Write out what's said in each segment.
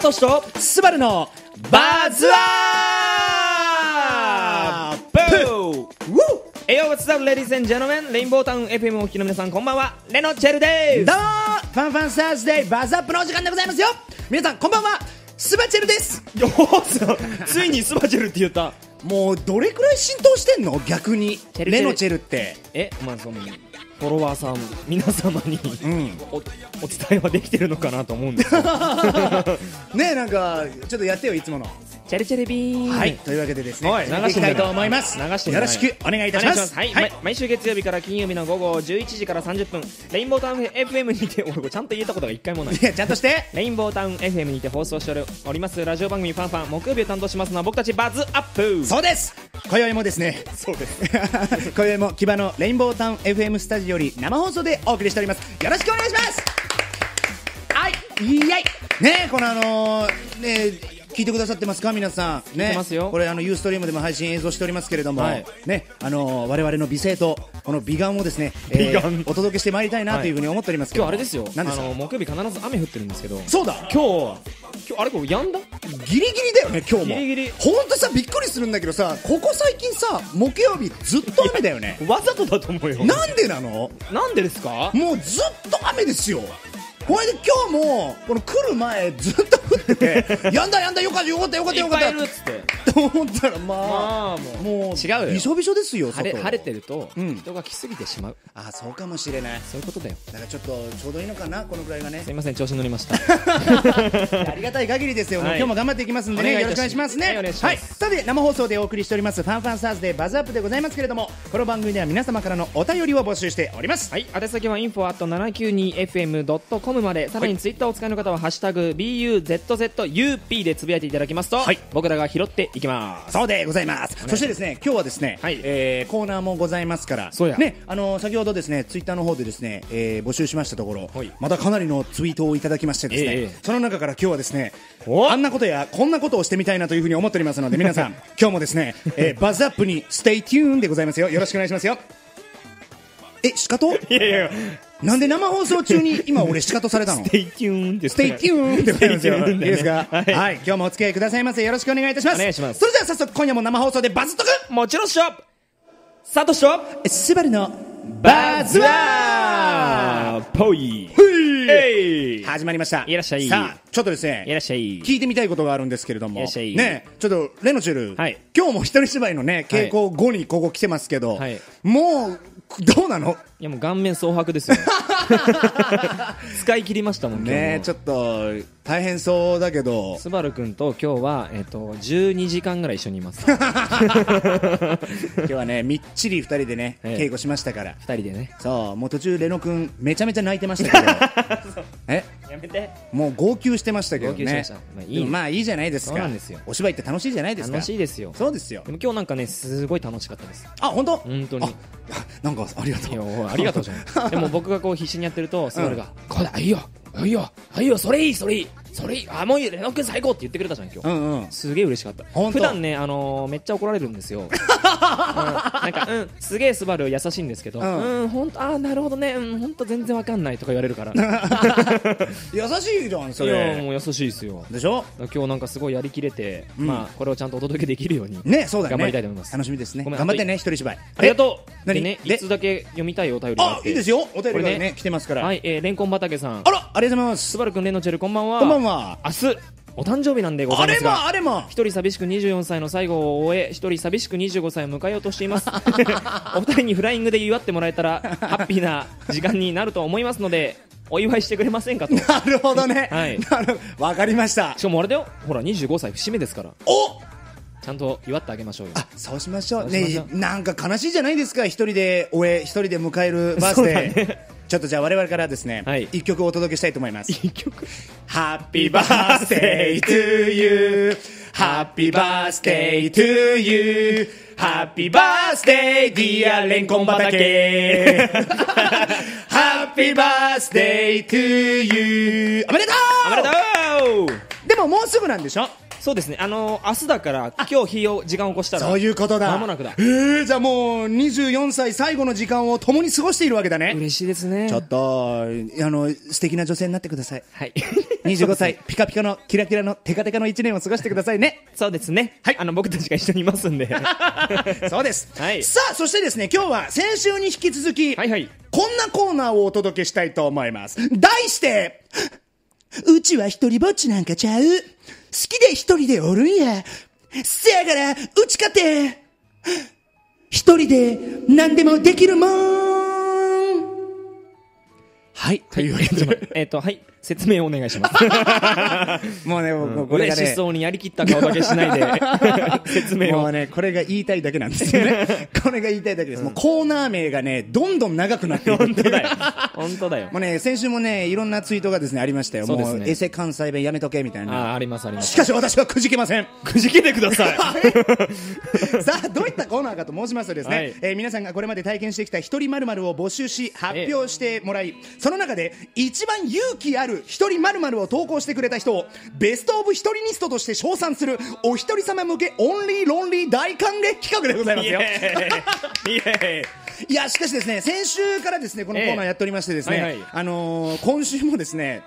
サトシとスバルのバズアップ。えよ、what's up, ladies and gentlemen? レインボータウン FM をお聞きの皆さん、こんばんは。レノチェルです。どうもファンファンサーズデーバズアップのお時間でございますよ。皆さんこんばんはスバチェルです。よーついにスバチェルって言った。もうどれくらい浸透してんの？逆に。レノチェルって。え、まあ、その、フォロワーさん、皆様に、んお、お伝えはできてるのかなと思うんです。ねえなんかちょっとやってよいつものチェルチェルビーン。はい。というわけでですねはいやっていきたいと。思います。流してよろしくお願いいたします。はい、毎毎週月曜日から金曜日の午後11時から30分レインボータウン FM にて俺これちゃんと言えたことが一回もない。いやちゃんとして。レインボータウン FM にて放送しております。ラジオ番組ファンファン木曜日を担当しますのは僕たちバズアップ。そうです。今宵もですね。そうです。今宵も木場のレインボータウン FM スタジオより生放送でお送りしております。よろしくお願いします。はい。イエイねえこのあのー、ねえ聞いてくださってますか皆さん？ね。聞いてますよ。これあのユーストリームでも配信映像しておりますけれども、はい。ね。あのー我々の美声とこの美顔をですね、え美顔。お届けしてまいりたいなというふうに思っておりますけども、今日あれですよ。何ですか？あの木曜日必ず雨降ってるんですけど。そうだ。今日今日あれこれやんだ？ギリギリだよね今日も。ギリギリ。本当さびっくりするんだけどさここ最近さ木曜日ずっと雨だよね。わざとだと思うよ。なんでなの？なんでですか？もうずっと雨ですよこれで今日もこの来る前ずっと降っててやんだやんだよかったよかったよかった。いっよかったぱいいるっつって。と思ったらまあ、まあもうもう違うよ。びしょびしょですよ外晴れ晴れてるとうん。人が来すぎてしまう。あそうかもしれない。そういうことだよ。だからちょっとちょうどいいのかなこのくらいがね。すいません調子に乗りました。ありがたい限りですよ、はい。今日も頑張っていきますんでね、お願いいよろたします。しくお願いしますね。はいさて、生放送でお送りしております、ファンファンサーズでバズアップでございますけれども、この番組では皆様からのお便りを募集しております。はい、宛先は info.792fm.com までさらにツイッターをお使いの方は「ハッシュタグ #BUZZUP」でつぶやいていただきますと、はい。僕らが拾っていきます。そうでございます。そしてですね、今日はですね、はい。えーコーナーもございますから、そうや。ね、あの先ほどですね、ツイッターの方でですね、えー募集しましたところはい、またかなりのツイートをいただきましてですね、ええ。その中から今日はですね、おあんなことやこんなことをしてみたいなというふうに思っておりますので、皆さん、今日もですね、えー BUZZ UPに stay tune でございますよ。よろしくお願いしますよ。え、シカト？いやいやなんで生放送中に 今俺シカトされたの？ stay tuneって stay tuneってございますよ。ね。いいですか、ははい。い、今日もお付き合いくださいませ。よろしくお願いいたします。お願いします。それでは早速今夜も生放送でバズっとく。もちろんっしょ。サトシとスバルの BUZZ UP。始まりました。いらっしゃい。さあ、ちょっとですね、いらっしゃい。聞いてみたいことがあるんですけれども、いらっしゃい。ね、ちょっとレノチェル、はい。今日も一人芝居のね、稽古後にここ来てますけど、はい。もう、どうなの？いやもう顔面蒼白ですよ。使い切りましたもんねちょっっと大変そうだけど、スバル君と今日は、えっと12時間ぐらい一緒にいます。今日はね、みっちり二人でね、ええ。稽古しましたから。二人でね。そう、もう途中レノ君めちゃめちゃ泣いてましたけど、え？やめて。もう号泣してましたけどね。まあいい。まあいいじゃないですか。そうなんですよ。お芝居って楽しいじゃないですか。楽しいですよ。そうですよ。でも今日なんかねすごい楽しかったです。あ本当？本当に。あなんかありがといやうありがとうじゃん。でも僕がこう必死にやってるとスバルが「これだいいよ。いいよ。いいよ。それいいそれいいそれいいあもういいレノ君最高」って言ってくれたじゃん今日。うんうん。すげえ嬉しかった。本当？普段ね、あのーめっちゃ怒られるんですよ、うんなんか、うん、すげえスバル優しいんですけど、ううんん、ほんと、あーなるほどね、うん、ほんと全然わかんないとか言われるから、い 優しいじゃんそや、れもう優しいですよ。でしょ？今日なんかすごいやりきれて、うん。まあ、これをちゃんとお届けできるように、ねそうだよね。頑張りたいと思います。楽しみですね。頑張ってね一人芝居。ありがとう。何でね、でいつだけ読みたいお便りがあいいですよ。お便りがこれね。来てますから。はい、えー、レンコン畑さん。あらありがとうございます。スバルくん、レノチェル、こんばんは。こんばんは明日、お誕生日なんでござあれもいますが。あれも一人寂しく24歳の最後を終え、一人寂しく25歳を迎えようとしています。お二人にフライングで祝ってもらえたら、ハッピーな時間になると思いますので、お祝いしてくれませんかと。しなるほどね。はい。なるわかりました。かもあれだよ、ほら、25歳節目ですから、お！ちゃんと祝ってあげましょうよ。あそうしましょう。ねなんか悲しいじゃないですか。一人で終え一人で迎えるバースデー、ちょっとじゃあ我々からですね、はい。一曲お届けしたいと思います。一曲？ハッピーバースデー to you. ハッピーバースデー to you. ハッピーバースデーディアレンコン畑ハッピーバースデー to you. おめでとう! おめでとう!でももうすぐなんでしょ？そうですね。あのー明日だから今日日を時間を越したらそういうことだ。間もなくだ。えー、じゃあもう24歳最後の時間を共に過ごしているわけだね。嬉しいですね。ちょっとあの素敵な女性になってください。はい。25歳ピカピカのキラキラのテカテカの1年を過ごしてくださいね。そうですね。はい。あの僕たちが一緒にいますんで。は そうです、はい。さあそしてですね今日は先週に引き続き、いはい。こんなコーナーをお届けしたいと思います。題してうちは一人ぼっちなんかちゃう。好きで一人でおるんや。せやからうちかて。一人で何でもできるもん。はい。というわけで えっとはい説明をお願いします。もうね、もうこれがね。嬉しそうにやりきった顔だけしないで。説明を。もうね、これが言いたいだけなんですよね。これが言いたいだけです。もうコーナー名がね、どんどん長くなって。本当だよ。本当だよ。もうね、先週もね、いろんなツイートがですね、ありましたよ。ね。もう、エセ関西弁やめとけ、みたいあな。あありますあります。しかし私はくじけません。くじけてください。さあ、どういったコーナーかと申しますとですね、はい。えー皆さんがこれまで体験してきた一人まるを募集し、発表してもらい、その中で一番勇気ある一人まるを投稿してくれた人を、ベストオブ一人ニストとして称賛する、お一人様向けオンリーロンリー大歓迎企画でございますよ。いやしかしですね先週からですねこのコーナーやっておりましてですね、ええはいはい。あのー今週もですね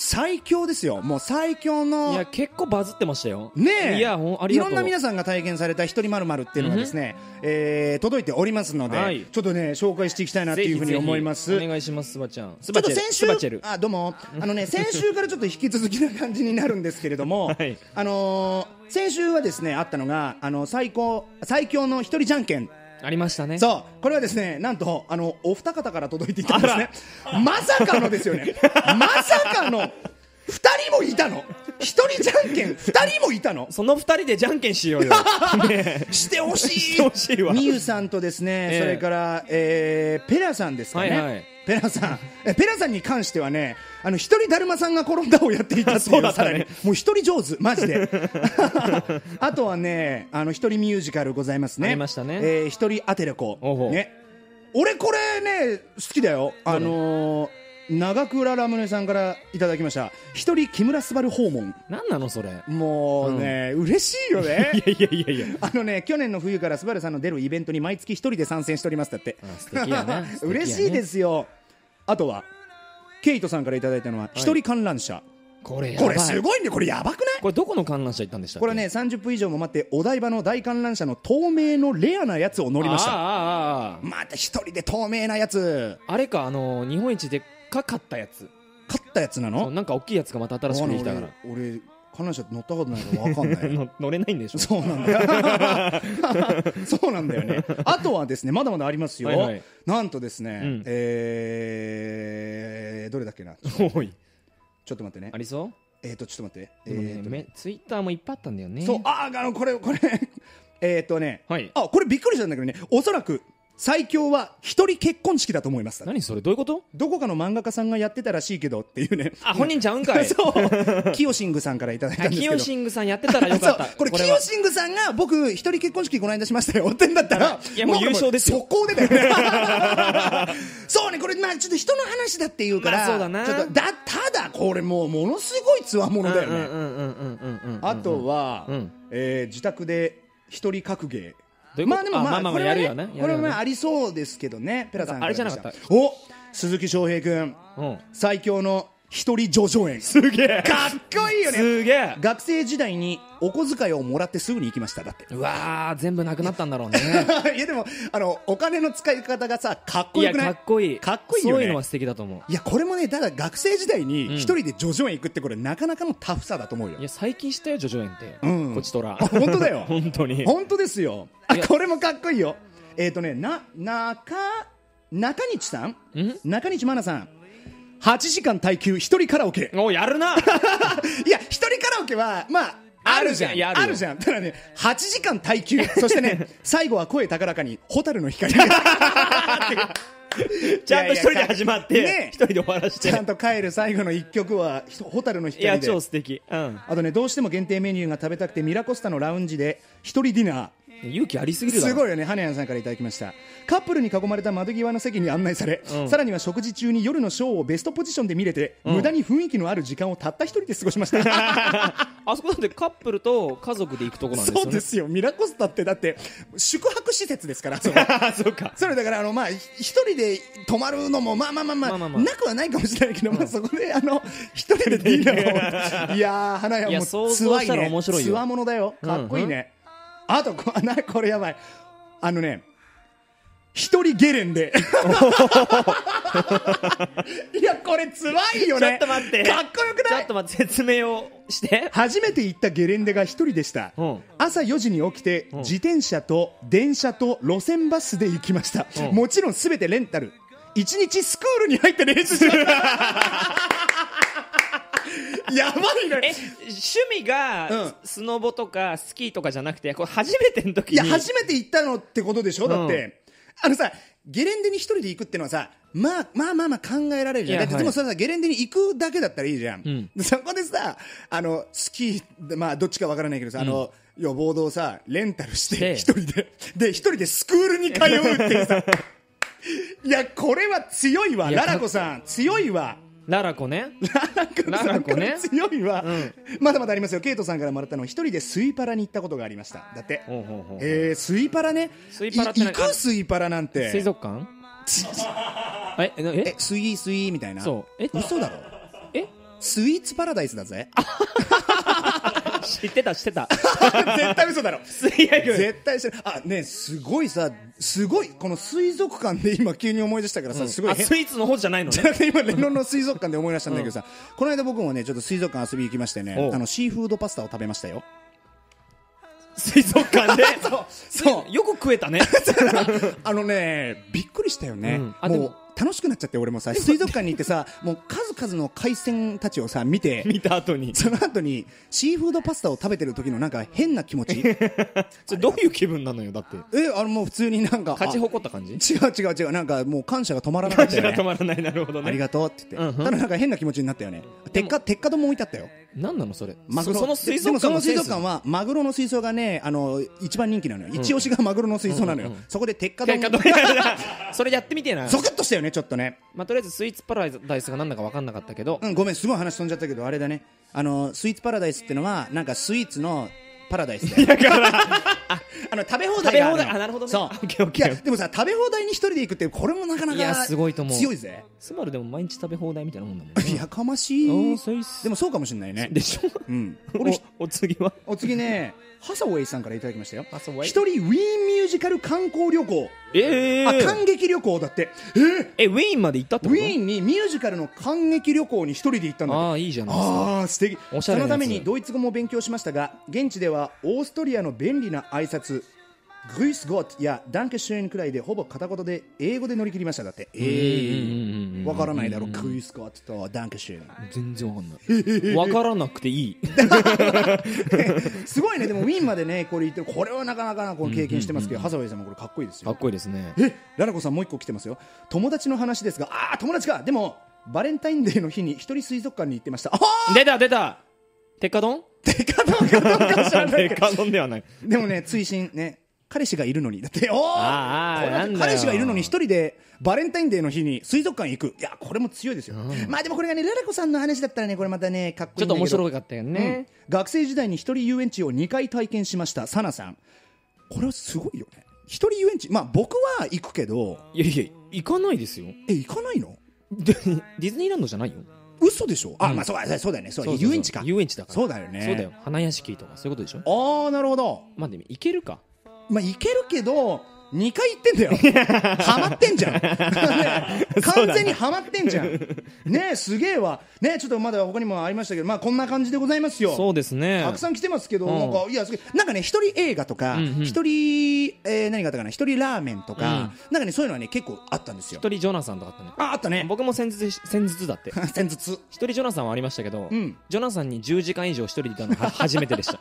最強ですよ。もう最強ーイいのや結構バズってましたよ。ねえ。いやほんありいがとう。んろな皆さんが体験された一人まるまるっていうのがですね、えー届いておりますので、はい。ちょっとね紹介していきたいなっていうふうに思います。お願いしますスバちゃん。スちょっと先週あどうも。あのね 先週からちょっと引き続きな感じになるんですけれども、はい。あのー先週はですねあったのがあの最高最強の一人じゃんけんありましたね。そうこれはですねなんとあのお二方から届いていたんですね。まさかのですよね。まさかの二人もいたの。一人じゃんけん二人もいたの。その二人でじゃんけんしようよ。ねしてほしい。みゆさんとですね、ええ。それから、えーペラさんですかね、はいはい。ペラさん。えペラさんに関してはねあの一人だるまさんが転んだをやっていたっていうそうだね。さらに。もう一人上手マジで。あとはねあの一人ミュージカルございますね。ありましたね。えー一人アテレコ。ね。俺これね好きだよ。あのー長倉ラムネさんからいただきました。一人木村昴訪問。何なのそれ。もうね、嬉しいよね。いやいやいやいや。あのね去年の冬からスバルさんの出るイベントに毎月一人で参戦しておりますだって。あ素敵や 嬉しいですよ。あとはケイトさんからいただいたのは一人観覧車、これやばい。これすごいね。これやばくない？これどこの観覧車行ったんでしたっけ？これね30分以上も待ってお台場の大観覧車の透明のレアなやつを乗りましたああああああまた一人で透明なやつあれかあの日本一でっかかったやつ。買ったやつなそうのなんか大きいやつがまた新しくできたから。俺俺観覧車乗ったことないから分かんない。の乗れないんでしょ？そうなんだよ。そうなんだよね。あとはですねまだまだありますよ、はいはい。なんとですね、うん。えーどれだっけな？おい。ちょっと待ってね。ありそえっ、とちょっと待って。うでもねえーとめツイッターもいっぱいあったんだよね。そうあーあのこれこれ。えっとね、はい。あこれびっくりしたんだけどね。おそらく最強は一人結婚式だと思います何それどういうこと？どこかの漫画家さんがやってたらしいけどっていうね。あ本人ちゃうんかい。そう。キヨシングさんからいただいたんあですけど。キヨシングさんやってたらよかった。これキは。ヨシングさんが僕一人結婚式この間しましたよってんだったらいやもう優勝ですよ。速攻でだよねそうねこれまあちょっと人の話だっていうから、まあそうだな。ちょっとだただこれもうものすごいつわものだよね、あとは、うん。えー自宅で一人格芸。どういうことまあでもまああまあまあこれはねね。これはまあありそうですけどねペラさんあれじゃなかった。お鈴木翔平君。うん。最強の一人叙々苑。すげえ。かっこいいよね。すげえ。学生時代にお小遣いをもらってすぐに行きましただって。うわー全部なくなったんだろうね。いやでもあのお金の使い方がさかっこよくない？かっこいい。かっこいいよね。そういうのは素敵だと思う。いやこれもねただ学生時代にん。一人で叙々苑行くってこれなかなかのタフさだと思うよ。いや最近したよジョジョ園って、うん。こちとら。あ本当だよ。本当に。本当ですよ。あこれもかっこいいよ。えっ、ー、とねな中中西さん？ん？中西真奈さん8時間耐久一人カラオケ。おやるな。いや一人カラオケはまああるじゃん。あるじゃん。ただね8時間耐久。そしてね最後は声高らかに蛍の光。ちゃんと一人で始まって、ね一人で終わらして。ちゃんと帰る最後の一曲は蛍のいや超素敵。うん。あとねどうしても限定メニューが食べたくてミラコスタのラウンジで一人ディナー勇気ありすぎるすごいよね羽根さんからいただきました。カップルに囲まれた窓際の席に案内され、うん。さらには食事中に夜のショーをベストポジションで見れて、うん。無駄に雰囲気のある時間をたった一人で過ごしました。あそこだってカップルと家族で行くとこなんですよね。そうですよ。ミラコスタってだって宿泊施設ですからそ そうか。それだからあのまあひ一人で泊まるのもまあまあまあまあ,、まあまあまあ。なくはないかもしれないけど、まあそこであの一人でディナーを。いやー花屋もつわいねつわものだよ。かっこいいね、あとこなこれやばい。あのね一人ゲレンで。いやこれつわいよね。ちょっと待って。かっこよくない？ちょっと待って説明をして。初めて行ったゲレンデが一人でした、うん。朝4時に起きて、ん。自転車と電車と路線バスで行きました、うん。もちろんすべてレンタル。一日スクールに入ってレースしましたやばいえね趣味が、うん。スノボとかスキーとかじゃなくてこれ初めての時に。いや初めて行ったのってことでしょ？だって、あのさゲレンデに一人で行くってのはさまあまあまあまあ考えられるじゃん。でもそれさゲレンデに行くだけだったらいいじゃん、ん。でそこでさあのスキーでまあどっちかわからないけどさ、あの予防ボードをさレンタルししてて一人で。で一人でスクールに通うっていうさ。いやこれは強いわララコさん。強いわララコね。ララコね。強いわ、ん。まだまだありますよ。ケイトさんからもらったのは一人でスイパラに行ったことがありました。だって。ほうほうほうえー、スイパラね？スイパラって行くスイパラなんて。水族館？ええ？えスイースイーみたいな。そう。え？嘘だろ。え？スイーツパラダイスだぜ 知ってた知ってた。絶対嘘だろ。水泳軍絶対してるあねすごいさすごいこの水族館で今急に思い出したからさ、すごいスイーツの方じゃないのね。今レノンの水族館で思い出したんだけどさ、この間僕もねちょっと水族館遊び行きましてねあのシーフードパスタを食べましたよ。水族館で？そう。よく食えたね。あのねびっくりしたよね、うん。あもう楽しくなっちゃって俺もさ 水族館に行ってさもう数々の海鮮たちをさ見て見た後に。その後にシーフードパスタを食べてる時のなんか変な気持ち。それどういう気分なのよだって。えあのもう普通になんか勝ちあ誇った感じ？違う違う違うなんかもう感謝が止まらなかっ感じたよねが止まらないなるほどね。ありがとうって言って、うんうん。ただなんか変な気持ちになったよね。鉄火鉄火丼も置いてあったよ何なのそれ？マグロ。そその水族館のその水族館はマグロの水槽がねあの一番人気なのよ、一押しがマグロの水槽なのよ、うんうんうん。そこで鉄火丼。それやってみてえな。ゾクッとしたよねちょっとね。まあとりあえずスイーツパラダイスが何だか分かんなかったけどうん、ごめんすごい話飛んじゃったけどあれだねあのスイーツパラダイスってのはなんかスイーツのパラダイスだよ あの食べ放題があるの。食べ放題。あなるほどね。そう。オッケーオッケーいやでもさ食べ放題に一人で行くってこれもなかないやかすごいと思う。強いぜスバルでも毎日食べ放題みたいなもんだもんね。やかましい。でもそうかもしれないね。でしょ？うん。俺おお次は？お次ねハサウェイさんからいただきましたよ。一人ウィーンミュージカル観光旅行。えあ感激旅行だって。えー。えウィーンまで行ったってこと？ウィーンにミュージカルの感激旅行に一人で行ったんだああいいじゃないですか。ああ素敵。おしゃれなやつ。そのためにドイツ語も勉強しましたが現地ではオーストリアの便利な挨拶グイスゴットやダンケシューンくらいでほぼ片言で英語で乗り切りました。だってえうんうんうんうんーわからないだろグイスゴットとダンケシューン全然わかんないわからなくていいすごいねでもウィンまでねこれ言ってるこれはなかなかなこの経験してますけどハサウェイさんもこれかっこいいですよかっこいいですねえララコさんもう一個来てますよ友達の話ですがああ友達かでもバレンタインデーの日に一人水族館に行ってました出た出た鉄火丼でかどうかどうか知らないけど鉄火丼ではないでもね、追伸ね、彼氏がいるのに、だって、お彼氏がいるのに一人でバレンタインデーの日に水族館行く。いや、これも強いですよ。まあでもこれがね、ララコさんの話だったらね、これまたね、かっこいちょっと。面白かったよね、うん学生時代に一人遊園地を2回体験しました、サナさん。これはすごいよね。一人遊園地、まあ僕は行くけど、いやいや行かないですよえ、行かないの？でディズニーランドじゃないよ嘘でしょ？あ、うんまあそうだそうだよね。そう遊園地か。遊園地だからそうだよね。そうだよ。花屋敷とかそういうことでしょ？ああ、なるほど。まあでも行けるかまあ、いけるけど、2回行ってんだよ。ハマってんじゃん。ね 完全にハマってんじゃん。ねすげえわ。ねちょっとまだ他にもありましたけど、まあこんな感じでございますよ。そうですねたくさん来てますけど、うんなんか、いや、すげえなんかね、一人映画とかうんうん、一、人、えー何があったかな、一人ラーメンとか、なんかね、そういうのはね、結構あったんですよ。一人ジョナサンとかあったねあ、あったね。僕も先日先日だって 先日。一人ジョナサンはありましたけど、うんジョナサンに10時間以上一人でいたのは初めてでした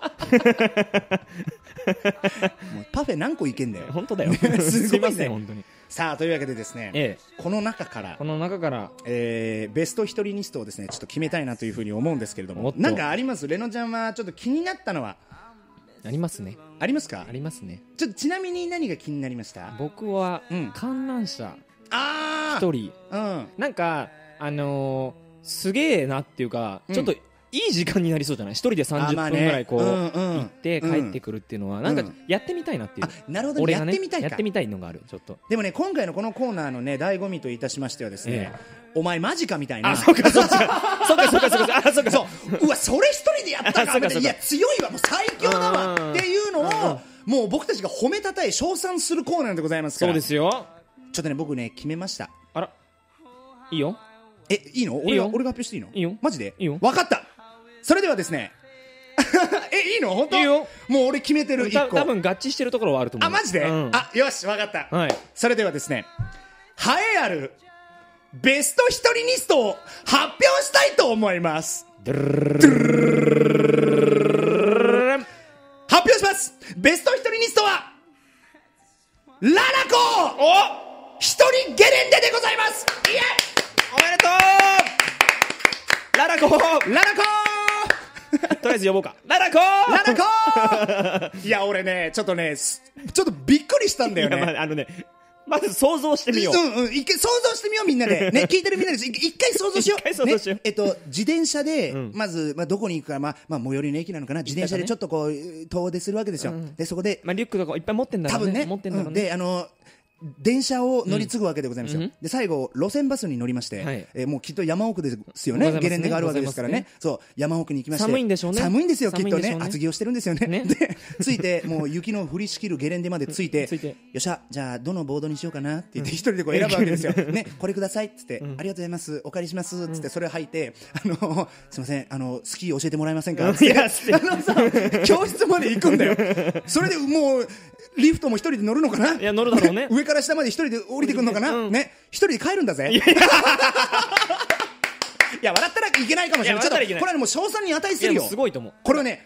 もうパフェ何個いけんだよ。本当だよ すごいね。すいません本当に。さあ、というわけでですね、ええ。この中からこ、の中から。えーベスト一人ニストをですねちょっと決めたいなというふうに思うんですけれどもなんかあります？レノちゃんはちょっと気になったのは？ありますね。ありますか？ありますね。ちょっとちなみに何が気になりました？僕はうん。観覧車。あ一人。あうん。なんかあのーすげえなっていうかうん。ちょっといい時間になりそうじゃない？一人で30あまあね。分ぐらいこううんうん。行って帰ってくるっていうのはなんかやってみたいなっていう。あなるほど、ね。ってみたいか。やってみたいのがあるちょっと。でもね今回のこのコーナーのね醍醐味といたしましてはですね、お前マジかみたいな。あそうかそうか。そうか そうかそうか。あそうか。そう。うわそれ一人でやったか。みたいないや強いわもう最強だわ。うん。っていうのうん。をもう僕たちが褒めたたえ称賛するコーナーでございますから。そうですよ。ちょっとね僕ね決めました。あら。いいよ。えいいの？いいよ。俺が俺が発表していいの？いいよ。マジで？いいよ。分かったそれではですね えいいの？本当？いいよ。もう俺決めてる一個。た多分合致してるところはあると思う。あマジで、うん。あよし分かった、はい。それではですね栄えあるベスト一人ニストを発表したいと思います。発表しますベスト一人ニストはララコお一人ゲレンデでございますイエおめでとうララコイララコとりあえず呼ぼうか。ララコララコいや俺ねちょっとねすちょっとびっくりしたんだよいやまねああのねまず想像してみよう。うんうん、一回想像してみようみんなで、ね、聞いてるみんなで。一一回想像しよう。一回想像しよう。ね、えっと自転車で、ん。まず、まあ、どこに行くか、まあまあ、最寄りの駅なのかな。自転車でちょっとこう遠出するわけですよ、でそこでまあリュックとかいっぱい持ってんだろうね。多分ね。持ってんだろうね。うん。であの電車を乗り継ぐわけでございますよ、うん。で最後路線バスに乗りまして、はい。えーもうきっと山奥ですよね。ね。ゲレンデがあるわけですからね。ございそう。山奥に行きまして寒いんでしょうね。寒いんですよきっとね。ね。厚着をしてるんですよね。ね。で着いてもう雪の降りしきるゲレンデまで着いて着いて。よっしゃじゃあどのボードにしようかなって言って一人でこう選ぶわけですよ、ね、これくださいっつって、ありがとうございますお借りしますっつってそれを履いてあのすいませんあのスキー教えてもらえませんかって。あのさ教室まで行くんだよ。それでもうリフトも一人で乗るのかな？いや乗るだろうね。上から下まで一人で降りてくるのかな、うん。ね。一人で帰るんだぜ。いや 笑ったらいけないかもしれない。ちょっとこれはもう賞賛に値するいよやすごいと思う。これはね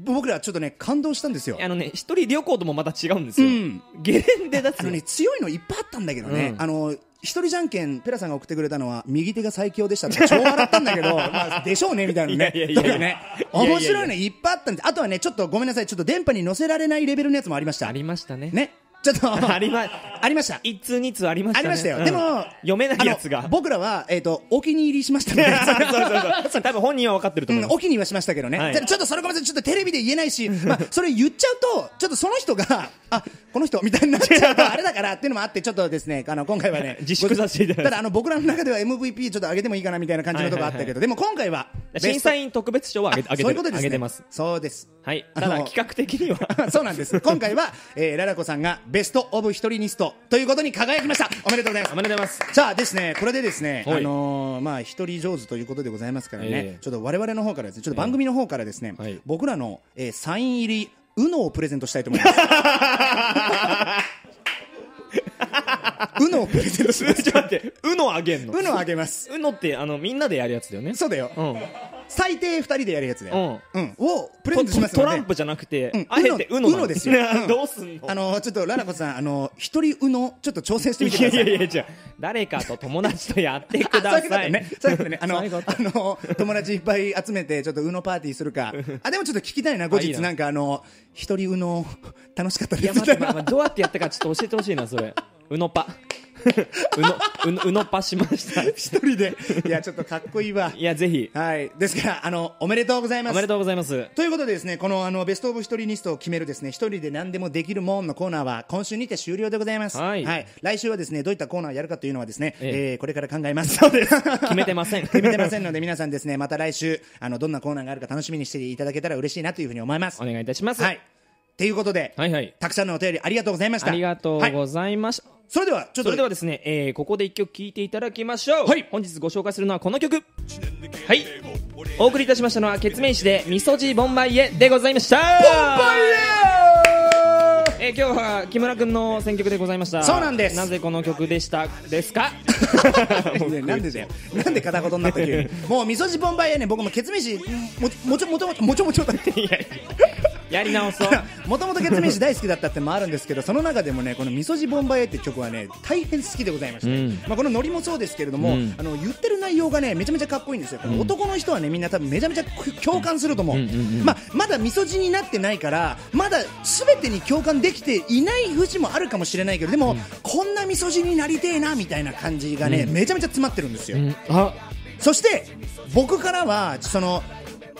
僕らちょっとね感動したんですよ。あのね一人旅行ともまた違うんですよ、うん。ゲレンデだっあのてね強いのいっぱいあったんだけどね、うん。あの一人じゃんけんペラさんが送ってくれたのは右手が最強でしたって超笑ったんだけど まあでしょうねみたいなね。いやいや面白いのいっぱいあったんであとはねちょっとごめんなさい。ちょっと電波に乗せられないレベルのやつもありました。ありましたね。ねちょっと。ありまありました。一通二通ありましたね。ありましたよ、うん。でも読めないやつあがの僕らは、えー、とお気に入りしましたので。そうそうそう多分本人は分かってるとうん、思います、お気に入りはしましたけどね、ちょっとそれごめんなさい。ちょっとテレビで言えないし、まあ、それ言っちゃうとちょっとその人があこの人みたいになっちゃうと あれだからっていうのもあってちょっとですねあの今回はね 自粛させていただきますただあの僕らの中では MVP ちょっと上げてもいいかなみたいな感じのところあったけど、でも今回は審査員特別賞はあげてあげてそういうことです、ね、あげてます。そうですはい。ただ企画的には。そうなんです。今回は、えー、ララコさんがベストオブ一人ニストということに輝きました。おめでとうございます。おめでとうございます。さあですねこれでですねあはい。のーまあ一人上手ということでございますからね、ええ。ちょっと我々の方からですねちょっと番組の方からですね、はい。僕らの、えーサイン入り UNO をプレゼントしたいと思います。UNO をプレゼントします。ちょっと待って。うのあげんの？UNO あげます。うのってあのみんなでやるやつだよね。そうだよ、うん最低二人でやるやつだよ、うん。をプレゼントしますので。トランプじゃなくて、うん。あえてうの。な UNO ですよ。うん。どうすんの？あのちょっとララコさんあの一人 UNO ちょっと挑戦してみてくいやださい。いやいや違う誰かと友達とやってくあださい。ね。そういうことね。あの、あの、友達いっぱい集めて、ちょっと、うのパーティーするか。あ、でもちょっと聞きたいな、後日、ななんかあの、一人うの、楽しかったいやです。待って、まあまあどうやってやったかちょっと教えてほしいなそれ。うのパ うのうのうのパしました一人で。いや、ちょっとかっこいいわ。いやぜひはい。ですから、あの、おめでとうございます。おめでとうございますということでですね、このあのベストオブ一人ニストを決めるですね、一人で何でもできるもんのコーナーは今週にて終了でございます。はい来週はですね、どういったコーナーをやるかというのはですね、ええーこれから考えます。そうです。決めてません 決めてませんので、皆さんですね、また来週、あの、どんなコーナーがあるか楽しみにしていただけたら嬉しいなというふうに思います。お願いいたしますはい。ということで、はいはい。たくさんのお便りありがとうございました。ありがとうはいございました、それでは、ちょっと、それではですね、えーここで一曲聴いていただきましょう、はい。本日ご紹介するのはこの曲。はい。お送りいたしましたのはケツメイシで「みそじボンバイエ」でございました。ボンバイエえー今日は木村君の選曲でございました。そうなんです。なぜこの曲でしたですか？ねなんでだよ。なんで片言になった急に。もう、味噌汁ボンバイエね、僕もケツメイシ、も、もちょもちょもちょもちょもちょだって。いやいややり直そう。もともと月面師大好きだったってのもあるんですけどその中でもねこの「みそじボンバイエ」って曲はね大変好きでございまして、うん。まあ、このノリもそうですけれども、うん。あの言ってる内容がねめちゃめちゃかっこいいんですよ、この男の人はねみんな多分めちゃめちゃ共感すると思う、うんうんうん。まあ、まだみそじになってないからまだ全てに共感できていない節もあるかもしれないけどでも、こんなみそじになりてえなみたいな感じがね、めちゃめちゃ詰まってるんですよ、そして僕からはその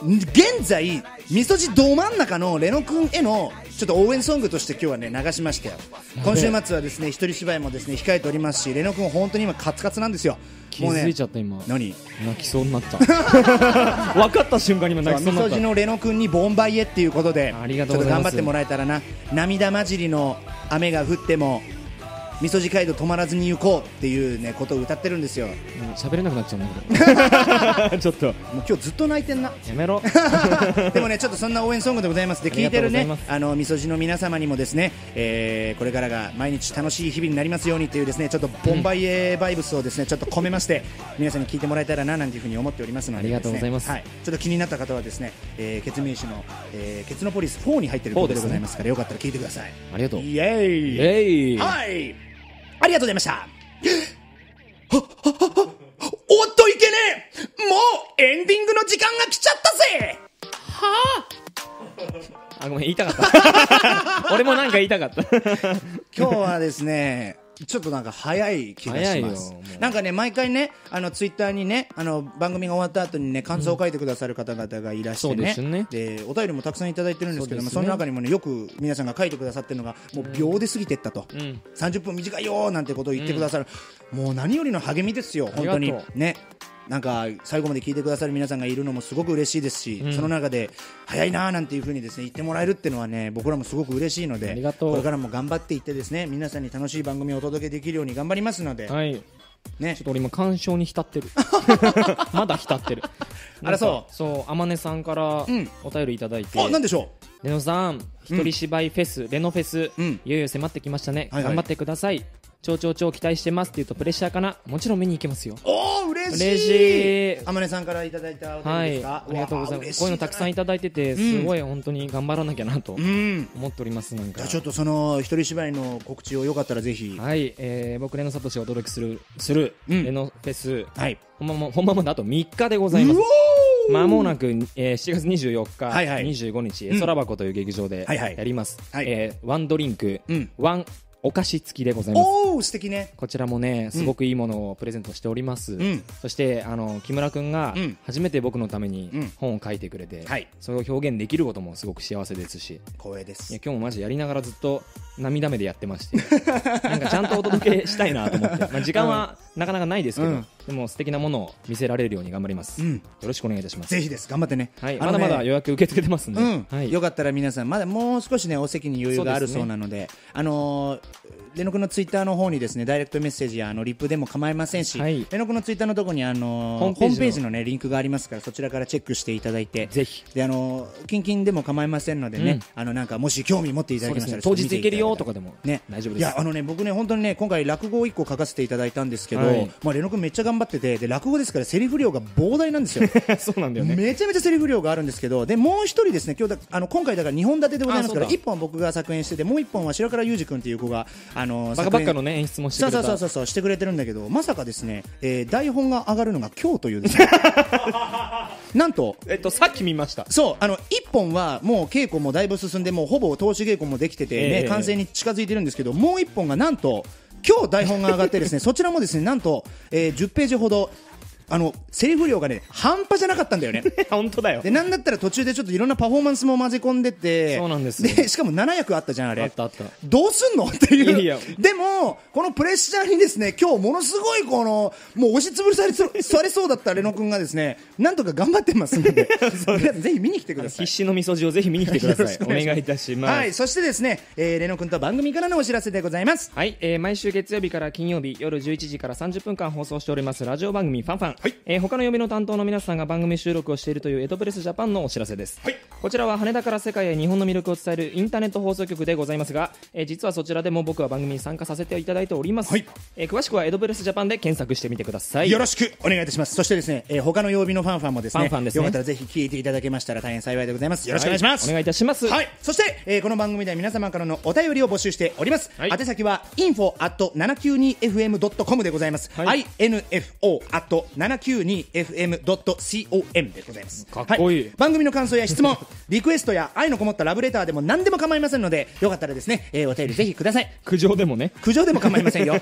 現在みそじど真ん中のレノ君へのちょっと応援ソングとして今日はね流しましたよ。今週末はですね一人芝居もですね控えておりますしレノ君本当に今カツカツなんですよ。気づいちゃった今。何？泣きそうになった。分かった瞬間に今泣きそうみそじになった。のレノ君にボンバイエっていうことでちょっと頑張ってもらえたらな。涙混じりの雨が降ってもみそじ街道止まらずに行こうっていうねことを歌ってるんですよ喋れなくなっちゃうねこれちょっと。う今日ずっと泣いてんな。やめろ。でもねちょっとそんな応援ソングでございます。で聞いてるねあのみそじの皆様にもですね、えーこれからが毎日楽しい日々になりますようにというですねちょっとボンバイエバイブスをですねちょっと込めまして皆さんに聞いてもらえたらななんていうふうに思っておりますのでありがとうございます。はい、ちょっと気になった方はですね、えー、ケツメイシの、えー、ケツノポリス4に入ってる曲でございますからよかったら聞いてください。ありがとう。イエーイ。えいはい。ありがとうございました。ははははおっといけねえ。もうエンディングの時間が来ちゃったぜ。あ ごめん言いたかった。俺もなんか言いたかった。今日はですねちょっとなんか早い気がします。なんかね毎回ねあのツイッターにねあの番組が終わった後にね感想を書いてくださる方々がいらしてそうでね,、でお便りもたくさんいただいてるんですけどもそ,、ね。の中にもねよく皆さんが書いてくださってるのがもう秒で過ぎてったと、うん。30分短いよーなんてことを言ってくださる、もう何よりの励みですよ本当に。ねなんか最後まで聞いてくださる皆さんがいるのもすごく嬉しいですし、うん。その中で早いなーなんていう風にですね言ってもらえるっていうのはね僕らもすごく嬉しいのでありがとう。これからも頑張っていってですね皆さんに楽しい番組をお届けできるように頑張りますので、はい。ね。ちょっと俺今感傷に浸ってる。まだ浸ってる。あらそう。そう天音さんからうん。お便りいただいて、あなんでしょレノさん一人芝居フェス、レノフェス、うん。いよいよ迫ってきましたね、はいはい。頑張ってください超超超期待してますって言うとプレッシャーかな。もちろん見に行けますよ。うおお嬉しい。嬉しい。天音さんからいただいたおはい。便りです。か、ありがとうございます。こういうのたくさんいただいててうん。すごい本当に頑張らなきゃなとうん。思っておりますなんか。じゃあちょっとその一人芝居の告知をよかったらぜひ。はい、えー、僕レノサトシがお届けするする、うん。レノフェス。はい。本番も本番まであと3日でございます。うおー。まもなく、えー、7月24日、はいはい。25日、うん。空箱という劇場ではいはい。やります、はい。えーワンドリンク、うん。ワンお菓子付きでございます。おお素敵ね。こちらもねすごくいいものをプレゼントしております、ん。そしてあの木村君がうん。初めて僕のためにうん。本を書いてくれて、はい。それを表現できることもすごく幸せですし。光栄です。いや今日もマジやりながらずっと涙目でやってまして。なんかちゃんとお届けしたいなと思って、まあ、時間はなかなかないですけど、うん。でも素敵なものを見せられるように頑張ります、うん。よろしくお願いいたします。ぜひです。頑張ってね。はい、ねまだまだ予約受け付けてますんで、うん。はい、よかったら皆さんまだもう少しねお席に余裕があるそうなのであのーレノ君のツイッターの方にですねダイレクトメッセージやあのリップでも構いませんし、はい。レノ君のツイッターのところにあのーホホームページのねリンクがありますからそちらからチェックしていただいて。ぜひ。であのーキンキンでも構いませんのでね、うん。あのなんかもし興味持っていただそうきますしたらでね当日行けるよとかでもね、大丈夫ですいやあのね僕ね本当にね今回落語を一個書かせていただいたんですけど、はい。まあレノ君めっちゃ頑張っててで落語ですからセリフ量が膨大なんですよ。そうなんだよね。めちゃめちゃセリフ量があるんですけどでもう一人ですね今日だあの今回だから2本立てでございますからあそうだ。一本は僕が作演しててもう一本は白倉裕二君っていう子があのバカバカのねね演出もしてくれた。そうそうそうしてくれてるんだけどまさかですね、えー台本が上がるのが今日というですね。なんとえっとさっき見ました。そうあの一本はもう稽古もだいぶ進んでもうほぼ投資稽古もできてて、ねええ。完成に近づいてるんですけどもう1本がなんと今日台本が上がってですね そちらもですねなんと、えー10ページほどあのセリフ量がね半端じゃなかったんだよね。本当だよ。でなんだったら途中でちょっといろんなパフォーマンスも混ぜ込んでてそうなんですよ。でしかも7役あったじゃんあれ。あったあった。どうすんのっていう。いやでもこのプレッシャーにですね今日ものすごいこのもう押しつぶされそされそうだったレノ君がですねなんとか頑張ってますので。皆さんぜひ見に来てください。必死のみそじをぜひ見に来てください。お願いいたします。はいそしてですね、えーレノ君と番組からのお知らせでございます。はい、えー毎週月曜日から金曜日夜11時から30分間放送しておりますラジオ番組ファンファンはい。えー他の曜日の担当の皆さんが番組収録をしているというエドプレスジャパンのお知らせです、はいこちらは羽田から世界へ日本の魅力を伝えるインターネット放送局でございますが、えー実はそちらでも僕は番組に参加させていただいております、はい。えー詳しくはエドプレスジャパンで検索してみてください。よろしくお願いいたします。そしてですね、えー他の曜日のファンファンもですねファンファンですね。よかったらぜひ聞いていただけましたら大変幸いでございます。よろしくお願い。します、お願いいたします、はい、そして、えーこの番組では皆様からのお便りを募集しております。はい。宛先は info at 792fm.com でございます。はい。Info at 792fm.com でございます。かっこいい。は番組の感想や質問、リクエストや愛のこもったラブレターでも何でも構いませんので、よかったらですね、えーお便りぜひください。苦情でもね苦情でも構いませんよ。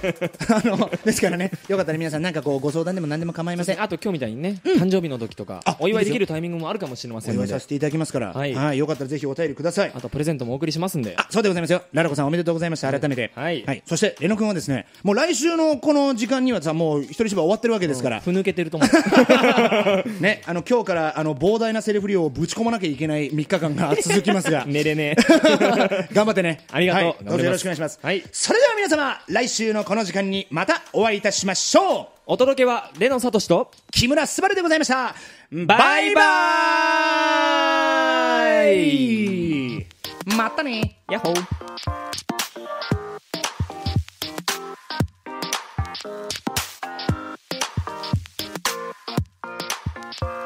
あの、ですからね、よかったら皆さんなんかこうご相談でも何でも構いません。あと今日みたいにね、誕生日の時とかあお祝いいいできるタイミングもあるかもしれませんお祝いさせていただきますから、は、はいいよかったらぜひお便りください。あとプレゼントもお送りしますんであそうでございますよ。ララコさんおめでとうございました。改めて。はいそして、レノ君はですね、もう来週のこの時間にはさ、もう一人芝居終わってるわけですから、ふぬけてると思う ね、あの、今日から、あの、膨大なセリフ量をぶち込まなきゃいけないない3日間が 続きますが。寝れねえ。頑張ってね。ありがとう、はい、どうぞよろしくお願いします、はい、それでは皆様来週のこの時間にまたお会いいたしましょう。お届けはレノサトシと。木村昴でございました。バイバーイ。またね。ヤッホー。うん。